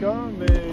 Come. mais